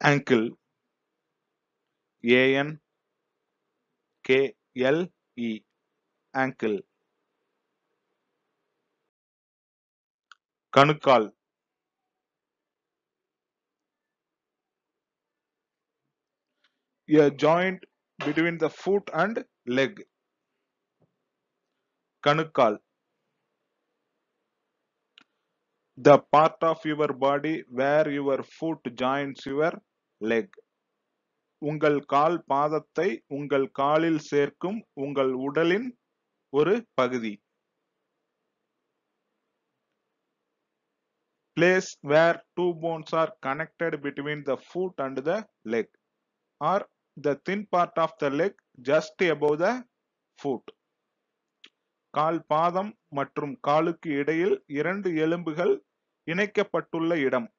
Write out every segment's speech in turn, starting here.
ankle a n k l e ankle கணுக்கால் a joint between the foot and leg கணுக்கால் the part of your body where your foot joins your leg உங்கள் கால் பாதத்தை உங்கள் காலில் சேர்க்கும் உங்கள் உடலின் ஒரு பகுதி place where two bones are connected between the foot and the leg or the thin part of the leg just above the foot கால் பாதம் மற்றும் காலுக்கு இடையில் இரண்டு எலும்புகள் இணைக்கப்பட்டுள்ள இடம்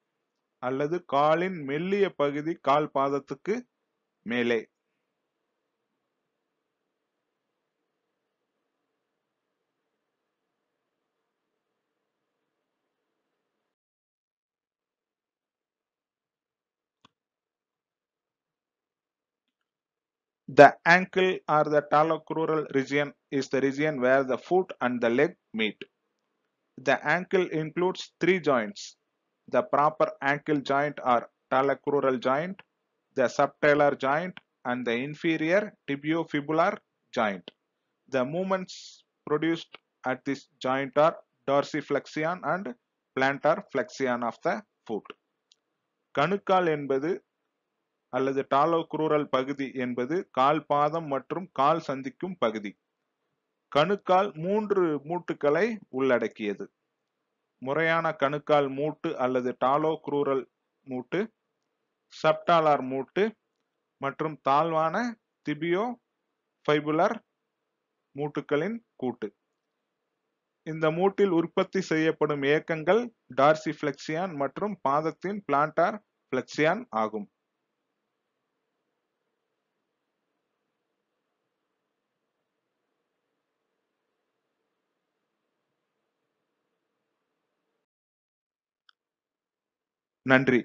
அல்லது காலின் மெல்லிய பகுதி கால் பாதத்துக்கு மேலே The ankle or the talocrural region is the region where the foot and the leg meet. The ankle includes three joints. The proper ankle joint or talocrural joint, the subtalar joint, and the inferior tibiofibular joint. The movements produced at this joint are dorsiflexion and plantar flexion of the foot. கணுக்கால் என்பது அல்லது டாலோக்ரூரல் பகுதி என்பது கால் பாதம் மற்றும் கால் சந்திக்கும் பகுதி கணுக்கால் மூன்று மூட்டுகளை உள்ளடக்கியது. முறையான கணுக்கால் மூட்டு அல்லது டாலோ குரூரல் மூட்டு சப்டாலார் மூட்டு மற்றும் தாழ்வான திபியோ ஃபைபுலர் மூட்டுகளின் கூட்டு. இந்த மூட்டில் உற்பத்தி செய்யப்படும் இயக்கங்கள் டார்சிஃப்ளெக்சியான் மற்றும் பாதத்தின் பிளான்டார் பிளெக்சியான் ஆகும். நன்றி.